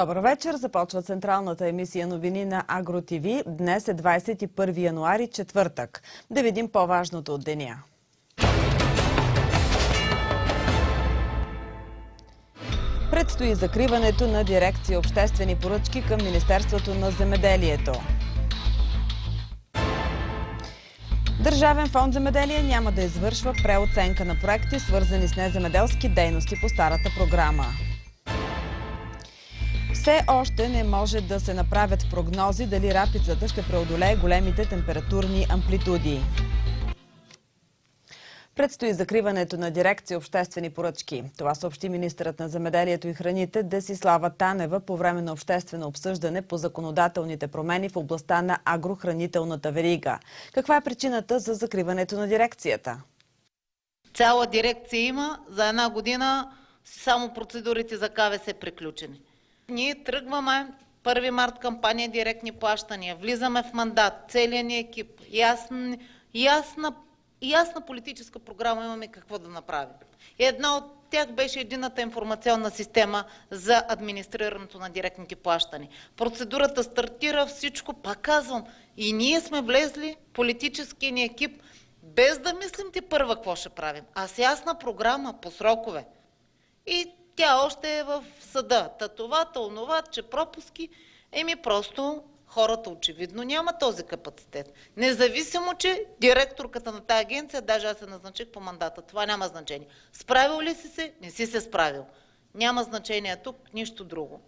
Добър вечер. Започва централната емисия новини на Агро ТВ. Днес е 21 януари, четвъртък. Да видим по-важното от деня. Предстои закриването на дирекция обществени поръчки към Министерството на земеделието. Държавен фонд земеделие няма да извършва преоценка на проекти, свързани с неземеделски дейности по старата програма. Все още не може да се направят прогнози дали рапицата ще преодолее големите температурни амплитуди. Предстои закриването на дирекция обществени поръчки. Това съобщи министърът на земеделието и храните Десислава Танева по време на обществено обсъждане по законодателните промени в областта на агрохранителната верига. Каква е причината за закриването на дирекцията? Цяла дирекция има. За една година само процедурите за КВС приключени. Ние тръгваме 1 март кампания директни плащания. Влизаме в мандат. Целият ни екип. Ясна, ясна ясна политическа програма имаме какво да направим. Една от тях беше едината информационна система за администрирането на директните плащани. Процедурата стартира всичко, пак казвам, и ние сме влезли, политическия ни екип, без да мислим ти първа какво ще правим, а с ясна програма по срокове. И тя още е в съда. Та това, та онова, че пропуски, еми просто хората очевидно няма този капацитет. Независимо, че директорката на тази агенция, даже аз се назначих по мандата, това няма значение. Справил ли си се? Не си се справил. Няма значение тук, нищо друго.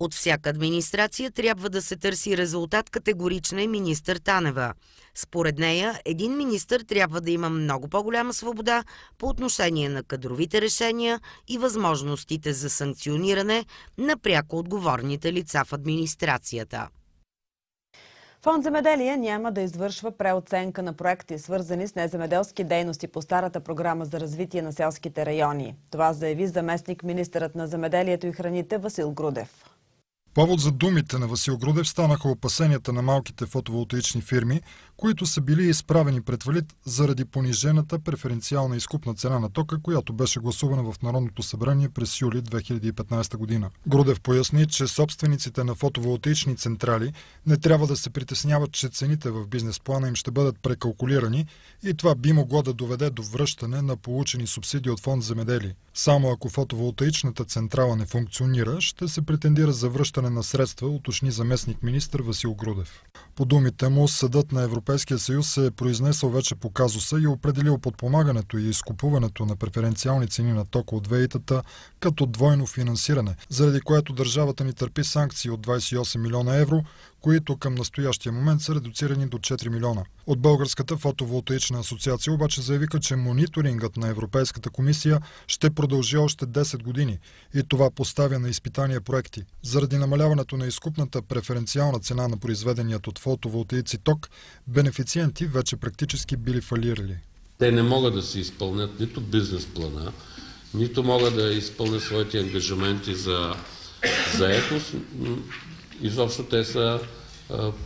От всяка администрация трябва да се търси резултат категорична и министър Танева. Според нея, един министър трябва да има много по-голяма свобода по отношение на кадровите решения и възможностите за санкциониране на пряко отговорните лица в администрацията. Фонд земеделие няма да извършва преоценка на проекти, свързани с неземеделски дейности по старата програма за развитие на селските райони. Това заяви заместник министърът на земеделието и храните Васил Грудев. Повод за думите на Васил Грудев станаха опасенията на малките фотоволтаични фирми, които са били изправени пред валит заради понижената преференциална изкупна цена на тока, която беше гласувана в Народното събрание през юли 2015 година. Грудев поясни, че собствениците на фотоволтаични централи не трябва да се притесняват, че цените в бизнес плана им ще бъдат прекалкулирани и това би могло да доведе до връщане на получени субсидии от фонд земеделие. Само ако фотоволтаичната централа не функционира, ще се претендира за връщане на средства, уточни заместник министр Васил Грудев. По думите му, съдът на Европейския съюз се е произнесъл вече по казуса и определил подпомагането и изкупуването на преференциални цени на тока от веитата като двойно финансиране, заради което държавата ни търпи санкции от 28 милиона евро, които към настоящия момент са редуцирани до 4 милиона. От Българската фотоволтаична асоциация обаче заявиха, че мониторингът на Европейската комисия ще продължи още 10 години и това поставя на изпитание проекти. Заради намаляването на изкупната преференциална цена на произведеният от фотоволтаици ток, бенефициенти вече практически били фалирали. Те не могат да си изпълнят нито бизнес плана, нито могат да изпълнят своите ангажименти за заетост. Изобщо те са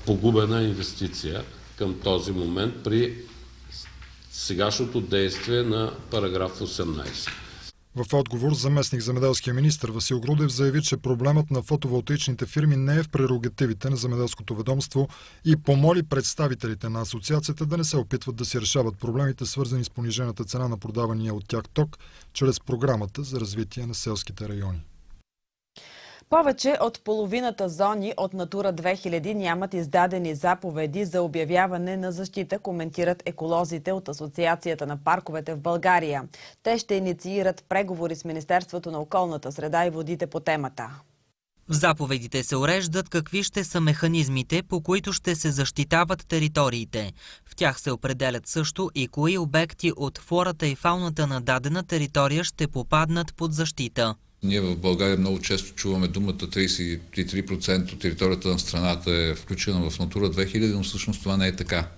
погубена инвестиция към този момент при сегашното действие на параграф 18. В отговор заместник замеделския министр Васил Грудев заяви, че проблемът на фотоволтаичните фирми не е в прерогативите на замеделското ведомство и помоли представителите на асоциацията да не се опитват да си решават проблемите, свързани с понижената цена на продавания от тях ток, чрез програмата за развитие на селските райони. Повече от половината зони от Натура 2000 нямат издадени заповеди за обявяване на защита, коментират еколозите от Асоциацията на парковете в България. Те ще инициират преговори с Министерството на околната среда и водите по темата. В заповедите се уреждат какви ще са механизмите, по които ще се защитават териториите. В тях се определят също и кои обекти от флората и фауната на дадена територия ще попаднат под защита. Ние в България много често чуваме думата 33% от територията на страната е включена в Натура 2000, но всъщност това не е така.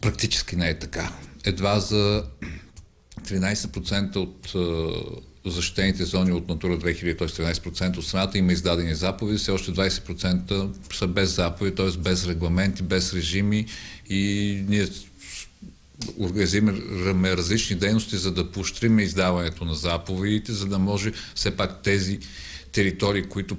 Практически не е така. Едва за 13% от защитените зони от Натура 2000, т.е. 13% от страната има издадени заповеди, все още 20% са без заповеди, т.е. без регламенти, без режими и ние организираме различни дейности, за да поощриме издаването на заповедите, за да може все пак тези територии, които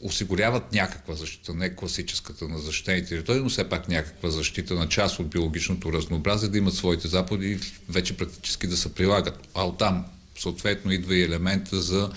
осигуряват някаква защита, не класическата на защитени територии, но все пак някаква защита на част от биологичното разнообразие, да имат своите заповеди и вече практически да се прилагат. А оттам съответно идва и елемента за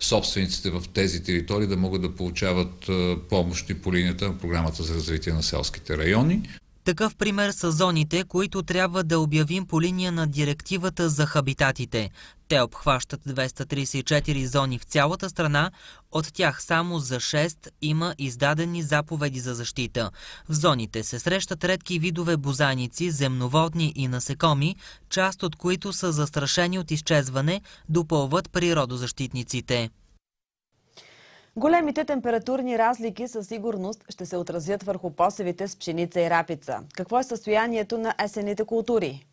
собствениците в тези територии да могат да получават помощи по линията на програмата за развитие на селските райони. Такъв пример са зоните, които трябва да обявим по линия на директивата за хабитатите. Те обхващат 234 зони в цялата страна, от тях само за 6 има издадени заповеди за защита. В зоните се срещат редки видове бозайници, земноводни и насекоми, част от които са застрашени от изчезване, допълват природозащитниците. Големите температурни разлики със сигурност ще се отразят върху посевите с пшеница и рапица. Какво е състоянието на есените култури?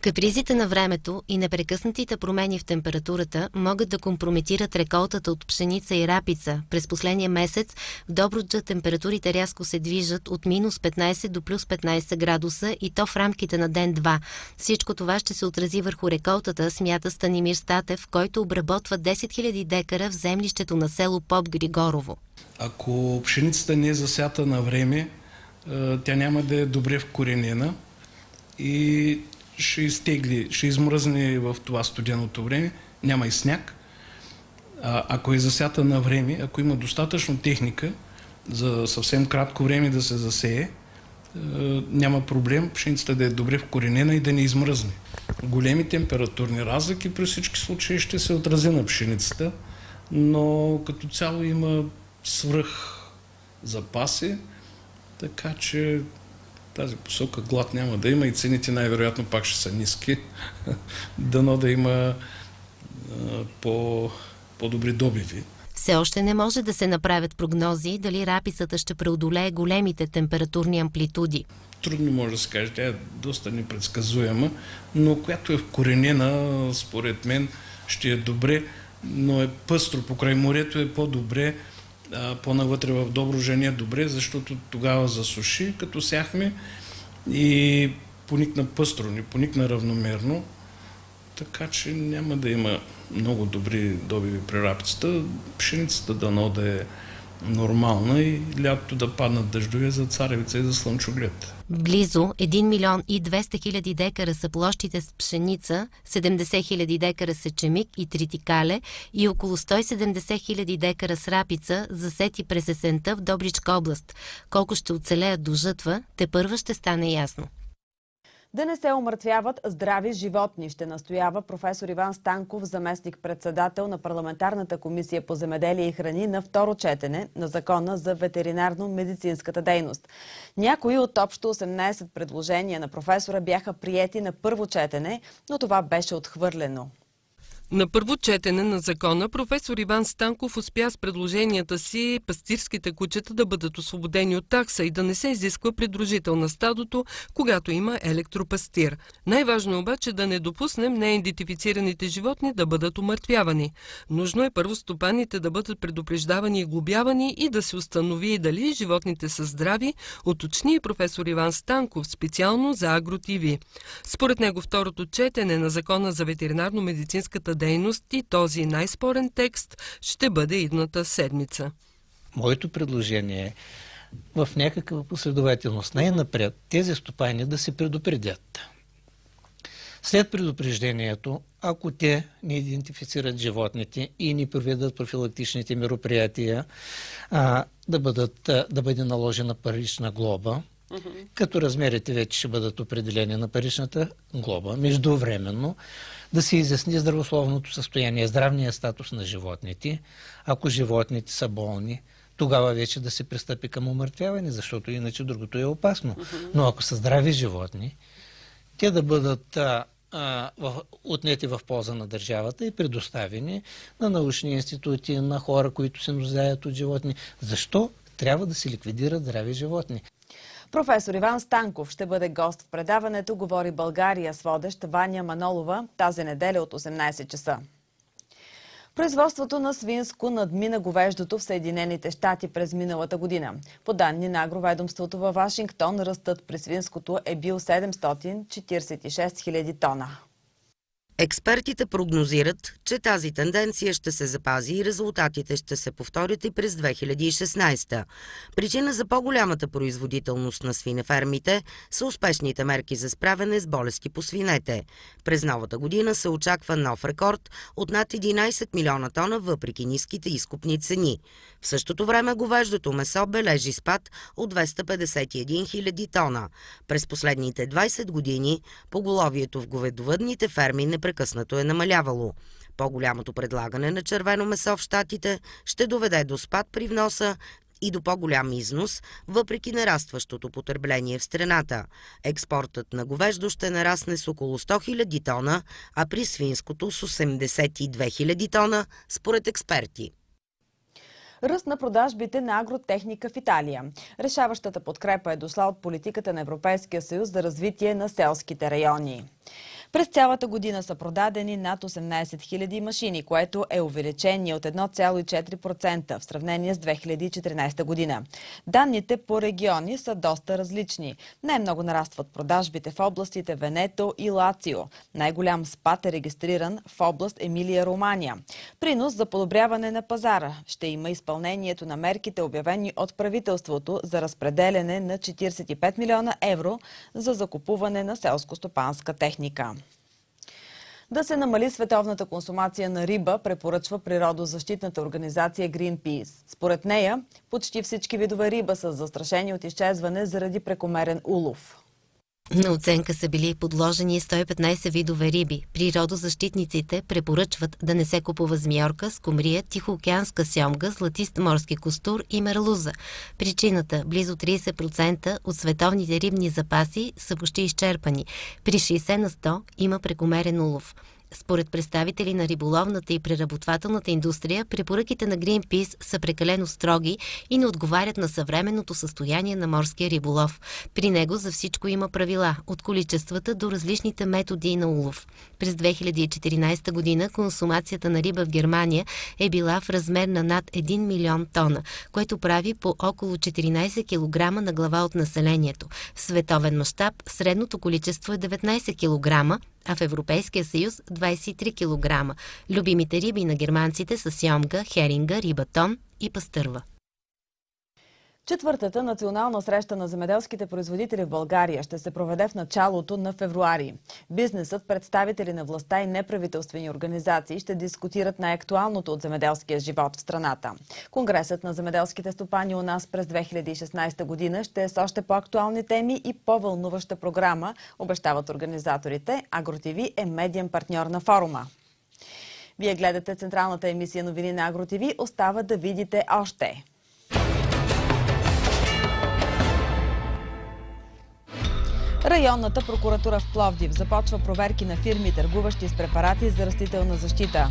Капризите на времето и непрекъснатите промени в температурата могат да компрометират реколтата от пшеница и рапица. През последния месец в Добруджа температурите рязко се движат от минус 15 до плюс 15 градуса и то в рамките на ден-два. Всичко това ще се отрази върху реколтата, смята Станимир Статев, който обработва 10 000 декара в землището на село Поп Григорово. Ако пшеницата не е засята на време, тя няма да е добре вкоренена и ще изтегли, ще измръзне в това студеното време, няма и сняг. А, ако е засята на време, ако има достатъчно техника за съвсем кратко време да се засее, няма проблем пшеницата да е добре вкоренена и да не измръзне. Големи температурни разлики при всички случаи ще се отрази на пшеницата, но като цяло има свръх запаси, така че тази посока глад няма да има и цените най-вероятно пак ще са ниски. Дано да има по, по-добри добиви. Все още не може да се направят прогнози дали рапицата ще преодолее големите температурни амплитуди. Трудно може да се каже, тя е доста непредсказуема, но която е вкоренена, според мен, ще е добре, но е пъстро. Покрай морето е по-добре, по-навътре в Доброжен е добре, защото тогава засуши, като сяхме и поникна пъстро, не поникна равномерно, така че няма да има много добри добиви при рапицата. Пшеницата дано да е нормална и лятото да паднат дъждове за царевица и за слънчоглед. Близо 1 милион и 200 хиляди декара са площите с пшеница, 70 хиляди декара с чемик и тритикале и около 170 хиляди декара с рапица, засети през есента в Добричка област. Колко ще оцелеят до жътва, те първа ще стане ясно. Да не се омъртвяват здрави животни, ще настоява професор Иван Станков, заместник-председател на Парламентарната комисия по земеделие и храни на второ четене на Закона за ветеринарно-медицинската дейност. Някои от общо 18 предложения на професора бяха приети на първо четене, но това беше отхвърлено. На първо четене на закона професор Иван Станков успя с предложенията си пастирските кучета да бъдат освободени от такса и да не се изисква придружител на стадото, когато има електропастир. Най-важно е обаче да не допуснем неидентифицираните животни да бъдат умъртвявани. Нужно е първо стопаните да бъдат предупреждавани и глобявани и да се установи дали животните са здрави, уточни професор Иван Станков специално за Агротиви. Според него второто четене на закона за ветеринарно-медицинската дейност и този най-спорен текст ще бъде идната седмица. Моето предложение е в някаква последователност най-напред тези стопани да се предупредят. След предупреждението, ако те не идентифицират животните и не проведат профилактичните мероприятия, а, да, бъдат, да бъде наложена парична глоба, като размерите вече ще бъдат определени на паричната глоба. Междувременно, да се изясни здравословното състояние, здравния статус на животните. Ако животните са болни, тогава вече да се пристъпи към умъртвяване, защото иначе другото е опасно. Но ако са здрави животни, те да бъдат а, а, в, отнети в полза на държавата и предоставени на научни институти, на хора, които се нуждаят от животни. Защо трябва да се ликвидират здрави животни? Професор Иван Станков ще бъде гост в предаването Говори България с водещ Ваня Манолова тази неделя от 18 часа. Производството на свинско надмина говеждото в Съединените щати през миналата година. По данни на агроведомството във Вашингтон, ръстът при свинското е бил 746 000 тона. Експертите прогнозират, че тази тенденция ще се запази и резултатите ще се повторят и през 2016. Причина за по-голямата производителност на свинефермите са успешните мерки за справяне с болести по свинете. През новата година се очаква нов рекорд от над 11 милиона тона въпреки ниските изкупни цени. В същото време говеждото месо бележи спад от 251 хиляди тона. През последните 20 години поголовието в говедовъдните ферми не непрекъснато е намалявало. По-голямото предлагане на червено месо в Штатите ще доведе до спад при вноса и до по-голям износ, въпреки нарастващото потребление в страната. Експортът на говеждо ще нарасне с около 100 000 тона, а при свинското с 82 000 тона, според експерти. Ръст на продажбите на агротехника в Италия. Решаващата подкрепа е дошла от политиката на Европейския съюз за развитие на селските райони. През цялата година са продадени над 18 000 машини, което е увеличение от 1,4% в сравнение с 2014 година. Данните по региони са доста различни. Най-много нарастват продажбите в областите Венето и Лацио. Най-голям спад е регистриран в област Емилия-Романия. Принос за подобряване на пазара ще има изпълнението на мерките, обявени от правителството за разпределене на 45 милиона евро за закупуване на селско-стопанска техника. Да се намали световната консумация на риба, препоръчва природозащитната организация Greenpeace. Според нея, почти всички видове риба са застрашени от изчезване заради прекомерен улов. На оценка са били подложени 115 видове риби. Природозащитниците препоръчват да не се купува змиорка, скумрия, тихоокеанска сьомга, златист морски костур и мерлуза. Причината – близо 30% от световните рибни запаси са почти изчерпани. При 60 на 100 има прекомерен улов. Според представители на риболовната и преработвателната индустрия, препоръките на Greenpeace са прекалено строги и не отговарят на съвременното състояние на морския риболов. При него за всичко има правила, от количествата до различните методи на улов. През 2014 година консумацията на риба в Германия е била в размер на над 1 милион тона, което прави по около 14 кг на глава от населението. В световен мащаб средното количество е 19 кг, а в Европейския съюз 23 кг. Любимите риби на германците са сьомга, херинга, рибатон и пастърва. Четвъртата национална среща на земеделските производители в България ще се проведе в началото на февруари. Бизнесът, представители на властта и неправителствени организации ще дискутират най-актуалното от земеделския живот в страната. Конгресът на земеделските стопани у нас през 2016 година ще е с още по-актуални теми и по-вълнуваща програма, обещават организаторите. АгроТВ е медиен партньор на форума. Вие гледате централната емисия новини на АгроТВ. Остава да видите още. Районната прокуратура в Пловдив започва проверки на фирми, търгуващи с препарати за растителна защита.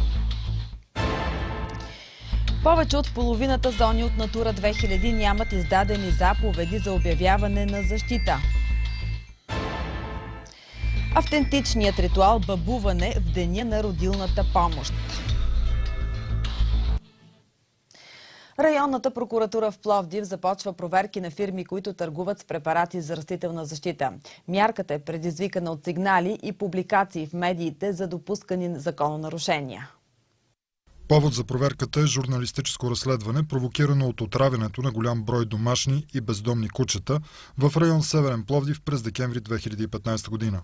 Повече от половината зони от Натура 2000 нямат издадени заповеди за обявяване на защита. Автентичният ритуал бабуване в деня на родилната помощ. Районната прокуратура в Пловдив започва проверки на фирми, които търгуват с препарати за растителна защита. Мярката е предизвикана от сигнали и публикации в медиите за допускани закононарушения. Повод за проверката е журналистическо разследване, провокирано от отравянето на голям брой домашни и бездомни кучета в район Северен Пловдив през декември 2015 година.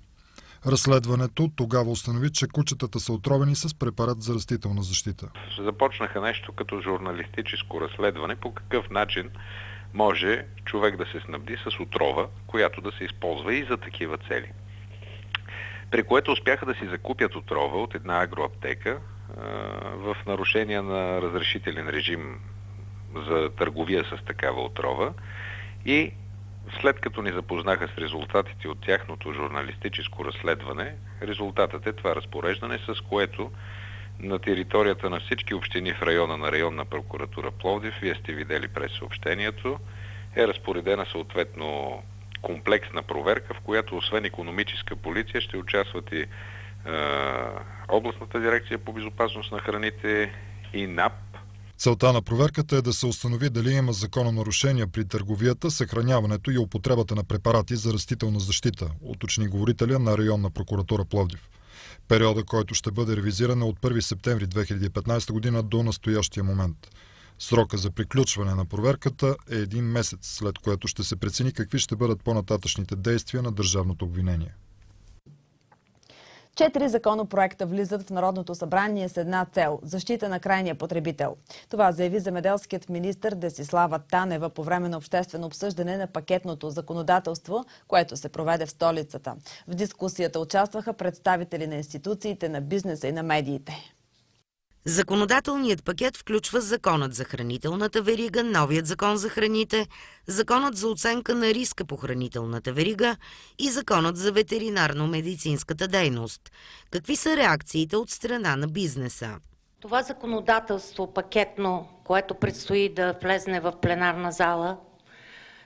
Разследването тогава установи, че кучетата са отровени с препарат за растителна защита. Започнаха нещо като журналистическо разследване по какъв начин може човек да се снабди с отрова, която да се използва и за такива цели. При което успяха да си закупят отрова от една агроаптека в нарушение на разрешителен режим за търговия с такава отрова и след като ни запознаха с резултатите от тяхното журналистическо разследване, резултатът е това разпореждане, с което на територията на всички общини в района на районна прокуратура Пловдив, вие сте видели през съобщението, е разпоредена съответно комплексна проверка, в която освен економическа полиция ще участват и е, областната дирекция по безопасност на храните и НАП Целта на проверката е да се установи дали има закононарушения при търговията, съхраняването и употребата на препарати за растителна защита, уточни говорителя на районна прокуратура Пловдив. Периода, който ще бъде ревизиран е от 1 септември 2015 година до настоящия момент. Срока за приключване на проверката е един месец, след което ще се прецени какви ще бъдат по-нататъчните действия на държавното обвинение. Четири законопроекта влизат в Народното събрание с една цел – защита на крайния потребител. Това заяви земеделският министр Десислава Танева по време на обществено обсъждане на пакетното законодателство, което се проведе в столицата. В дискусията участваха представители на институциите, на бизнеса и на медиите. Законодателният пакет включва Законът за хранителната верига, новият Закон за храните, Законът за оценка на риска по хранителната верига и Законът за ветеринарно-медицинската дейност. Какви са реакциите от страна на бизнеса? Това законодателство пакетно, което предстои да влезне в пленарна зала,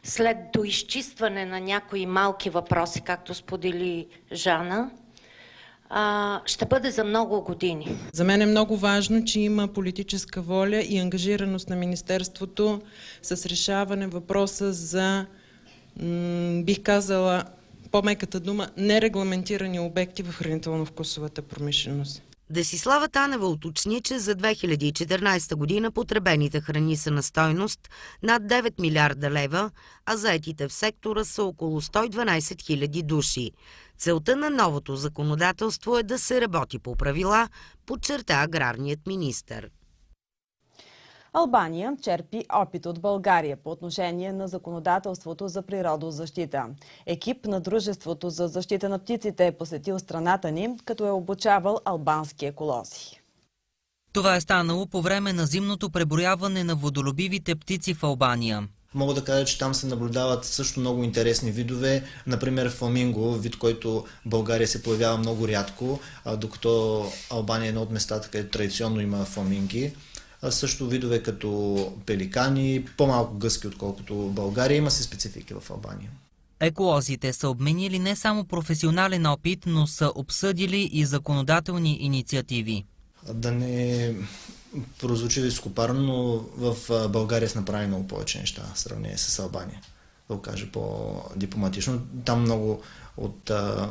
след доизчистване на някои малки въпроси, както сподели Жана, а, ще бъде за много години. За мен е много важно, че има политическа воля и ангажираност на Министерството с решаване въпроса за, бих казала, по-меката дума, нерегламентирани обекти в хранително-вкусовата промишленост. Десислава Танева уточни, че за 2014 година потребените храни са на стойност над 9 милиарда лева, а заетите в сектора са около 112 хиляди души. Целта на новото законодателство е да се работи по правила, подчерта аграрният министр. Албания черпи опит от България по отношение на законодателството за природозащита. Екип на Дружеството за защита на птиците е посетил страната ни, като е обучавал албански еколози. Това е станало по време на зимното преброяване на водолюбивите птици в Албания. Мога да кажа, че там се наблюдават също много интересни видове. Например, фламинго, вид, който в България се появява много рядко, докато Албания е едно от местата, където традиционно има фламинги. А също видове като пеликани, по-малко гъски, отколкото в България. Има се специфики в Албания. Еколозите са обменили не само професионален опит, но са обсъдили и законодателни инициативи. Да не прозвучи високопарно, но в България се направи много повече неща в сравнение с Албания. Да го кажа по-дипломатично. Там много от а,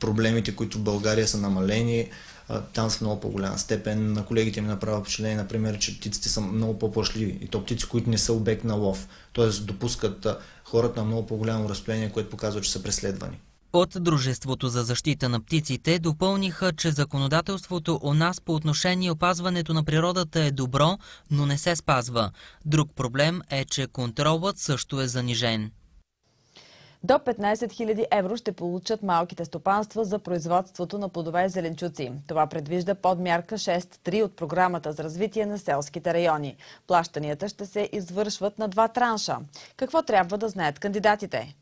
проблемите, които в България са намалени, а, там са много по-голяма степен. На колегите ми направя впечатление, например, че птиците са много по-плашливи. И то птици, които не са обект на лов. Тоест допускат хората на много по-голямо разстояние, което показва, че са преследвани. От Дружеството за защита на птиците допълниха, че законодателството у нас по отношение опазването на природата е добро, но не се спазва. Друг проблем е, че контролът също е занижен. До 15 000 евро ще получат малките стопанства за производството на плодове и зеленчуци. Това предвижда подмярка 6.3 от програмата за развитие на селските райони. Плащанията ще се извършват на два транша. Какво трябва да знаят кандидатите?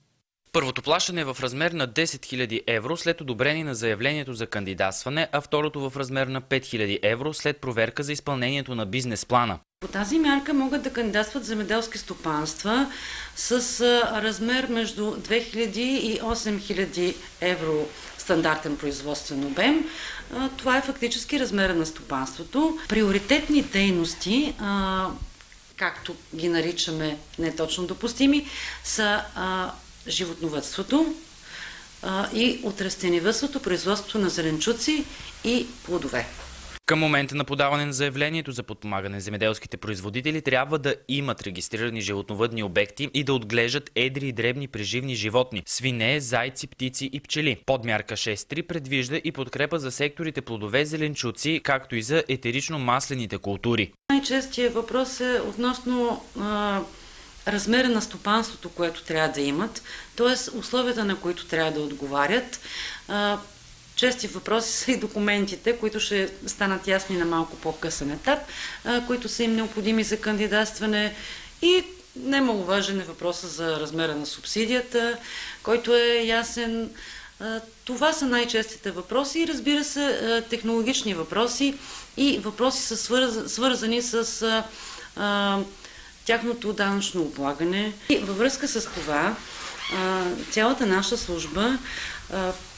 Първото плащане е в размер на 10 000 евро след одобрение на заявлението за кандидатстване, а второто в размер на 5 000 евро след проверка за изпълнението на бизнес плана. По тази мярка могат да кандидатстват земеделски стопанства с размер между 2000 и 8000 евро стандартен производствен обем. Това е фактически размера на стопанството. Приоритетни дейности, както ги наричаме не точно допустими, са животновътството а, и от растениевътството, производството на зеленчуци и плодове. Към момента на подаване на заявлението за подпомагане на земеделските производители трябва да имат регистрирани животновъдни обекти и да отглеждат едри и дребни преживни животни – свине, зайци, птици и пчели. Подмярка 6.3 предвижда и подкрепа за секторите плодове, зеленчуци, както и за етерично-маслените култури. Най-честият въпрос е относно а, размера на стопанството, което трябва да имат, т.е. условията, на които трябва да отговарят. Чести въпроси са и документите, които ще станат ясни на малко по-късен етап, които са им необходими за кандидатстване и немаловажен е въпроса за размера на субсидията, който е ясен. Това са най-честите въпроси и разбира се технологични въпроси и въпроси са свързани с тяхното данъчно облагане. И във връзка с това цялата наша служба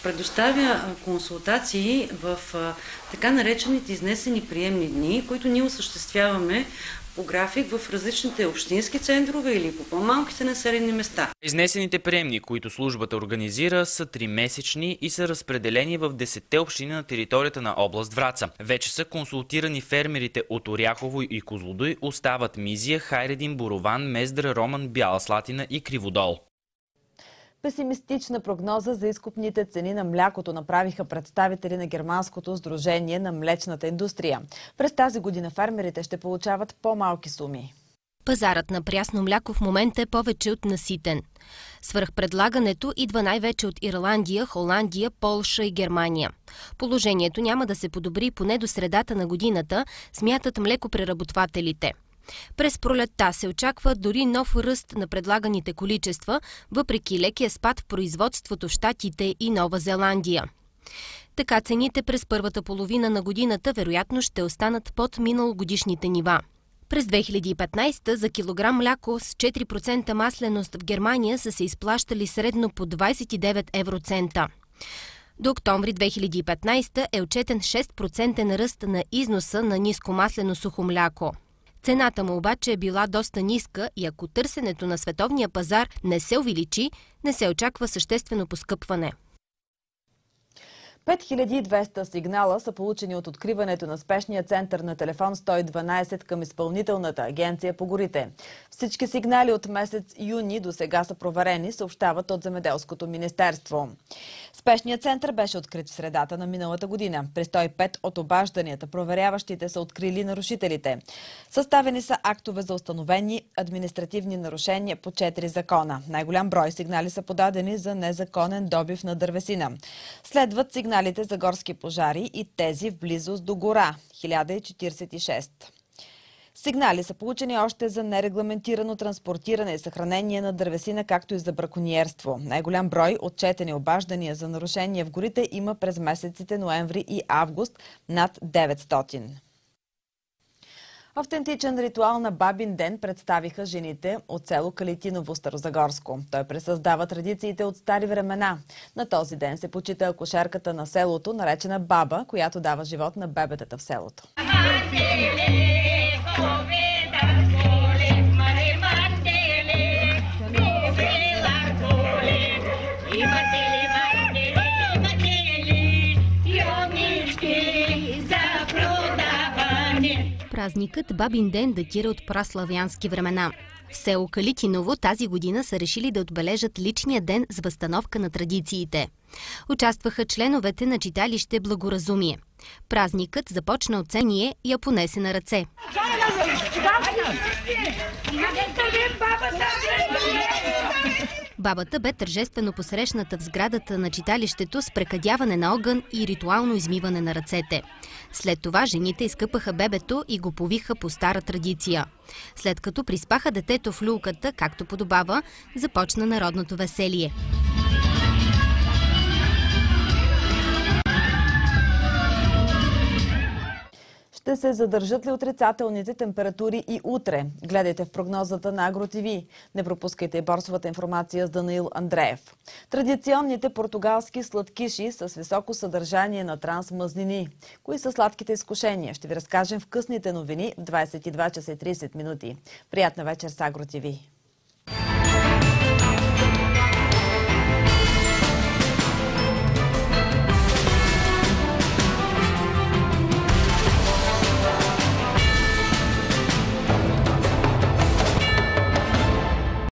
предоставя консултации в така наречените изнесени приемни дни, които ние осъществяваме по график в различните общински центрове или по по-малките населени места. Изнесените приемни, които службата организира, са 3-месечни и са разпределени в 10 общини на територията на област Враца. Вече са консултирани фермерите от Оряхово и Козлодой, остават Мизия, Хайредин, Борован, Мездра, Роман, Бяла Слатина и Криводол. Песимистична прогноза за изкупните цени на млякото направиха представители на Германското сдружение на млечната индустрия. През тази година фермерите ще получават по-малки суми. Пазарът на прясно мляко в момента е повече от наситен. Свърхпредлагането идва най-вече от Ирландия, Холандия, Полша и Германия. Положението няма да се подобри поне до средата на годината, смятат млекопреработвателите – през пролетта се очаква дори нов ръст на предлаганите количества, въпреки лекия спад в производството в Штатите и Нова Зеландия. Така цените през първата половина на годината вероятно ще останат под миналогодишните нива. През 2015 за килограм мляко с 4% масленост в Германия са се изплащали средно по 29 евроцента. До октомври 2015 е отчетен 6% ръст на износа на нискомаслено сухо мляко. Цената му обаче е била доста ниска и ако търсенето на световния пазар не се увеличи, не се очаква съществено поскъпване. 5200 сигнала са получени от откриването на спешния център на телефон 112 към изпълнителната агенция по горите. Всички сигнали от месец юни до сега са проверени, съобщават от Земеделското министерство. Спешният център беше открит в средата на миналата година. При 105 от обажданията проверяващите са открили нарушителите. Съставени са актове за установени административни нарушения по 4 закона. Най-голям брой сигнали са подадени за незаконен добив на дървесина. Следват сигналите за горски пожари и тези в близост до гора – 1046. Сигнали са получени още за нерегламентирано транспортиране и съхранение на дървесина, както и за браконьерство. Най-голям брой отчетени обаждания за нарушения в горите има през месеците ноември и август над 900. Автентичен ритуал на Бабин ден представиха жените от село Калитиново Старозагорско. Той пресъздава традициите от стари времена. На този ден се почита акушерката на селото, наречена Баба, която дава живот на бебетата в селото. Празникът Бабин ден датира от праславянски времена. В село Калитиново тази година са решили да отбележат личния ден с възстановка на традициите. Участваха членовете на читалище Благоразумие. Празникът започна от цение и я понесе на ръце. Бабата бе тържествено посрещната в сградата на читалището с прекадяване на огън и ритуално измиване на ръцете. След това жените изкъпаха бебето и го повиха по стара традиция. След като приспаха детето в люлката, както подобава, започна народното веселие. Ще се задържат ли отрицателните температури и утре? Гледайте в прогнозата на АгроТВ. Не пропускайте борсовата информация с Даниил Андреев. Традиционните португалски сладкиши с високо съдържание на трансмъзнини. Кои са сладките изкушения? Ще ви разкажем в късните новини в 22 часа и 30 минути. Приятна вечер с АгроТВ.